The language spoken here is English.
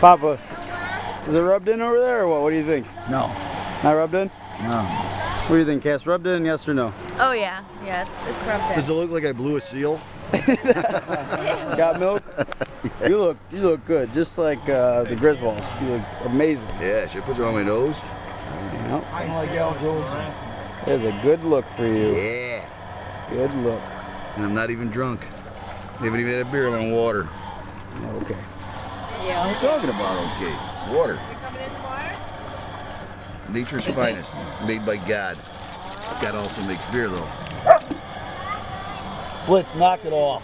Papa, is it rubbed in over there or what? What do you think? No. Not rubbed in? No. What do you think, Cass? Rubbed in, yes or no? Oh yeah, yeah, it's, it's rubbed in. Does it look like I blew a seal? Got milk? You look, you look good, just like uh, the Griswolds. You look amazing. Yeah, should I put you on my nose? Yep. I'm like Al Jolson. There's a good look for you. Yeah. Good look. And I'm not even drunk. I Haven't even had a beer, I'm on water. Okay. What are Yeah. you talking about, okay? Water. Nature's finest, made by God. God also makes beer, though. Blitz, knock it off.